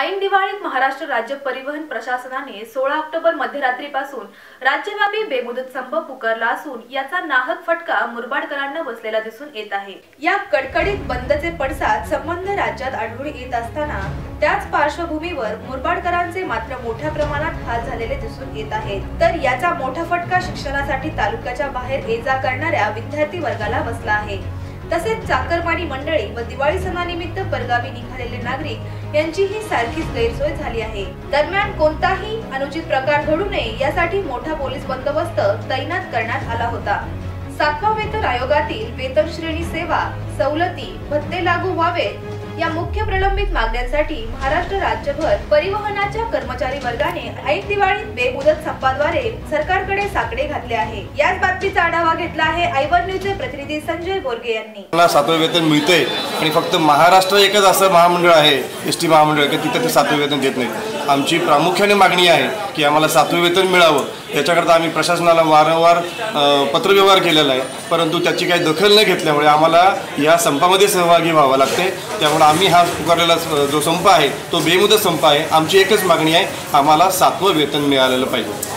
ऐन दिवाळीत महाराष्ट्र राज्य परिवहन प्रशासनाने सोळा ऑक्टोबर मध्यरात्रीपासून राज्यव्यापी बेमुदत संप पुकारला असून याचा नाहक फटका मुरबाडकरांना बसलेला दिसून येत आहे. या कडकडीत बंदचे पडसाद संबंध राज्यात आढळून येत असताना त्याच पार्श्वभूमीवर मुरबाडकरांचे मात्र मोठ्या प्रमाणात हाल झालेले दिसून येत आहेत. तर याचा मोठा फटका शिक्षणासाठी तालुक्याच्या बाहेर ये जा करणाऱ्या विद्यार्थी वर्गाला बसला आहे. तसेच चाकरमानी मंडळी व दिवाळी सणानिमित्त परगावी निघालेले नागरिक यांचीही सारखीच गैरसोय झाली आहे. दरम्यान कोणताही अनुचित प्रकार घडू नये यासाठी मोठा पोलीस बंदोबस्त तैनात करण्यात आला होता. सातवा वेतन आयोगातील वेतन श्रेणी सेवा सवलती भत्ते लागू व्हावेत या मुख्य प्रलंबित मागण्यांसाठी महाराष्ट्र राज्यभर परिवहनाच्या कर्मचारी वर्गाने ऐन दिवाळीत बेमुदत संपाद्वारे सरकारकडे साकडे घातले आहे. याच बाबतीचा आढावा घेतला आहे आयवर न्यूजचे प्रतिनिधी संजय बोरगे यांनी. मला सातवे वेतन मिळतंय आणि फक्त महाराष्ट्र एकच असं महामंडळ आहे एस टी महामंडळ की तिथं ते सातवे वेतन देत नाही आमची प्रामुख्याने मागणी आहे की आम्हाला सातवे वेतन मिळावं. याच्याकरता आम्ही प्रशासनाला वारंवार पत्रव्यवहार केलेला आहे. परंतु त्याची काही दखल न घेतल्यामुळे आम्हाला या संपामध्ये सहभागी व्हावं लागते त्यामुळे आम्ही हा पुकारलेला जो संप आहे तो बेमुदत संप आहे. आमची एकच मागणी आहे आम्हाला सातवं वेतन मिळालेलं पाहिजे.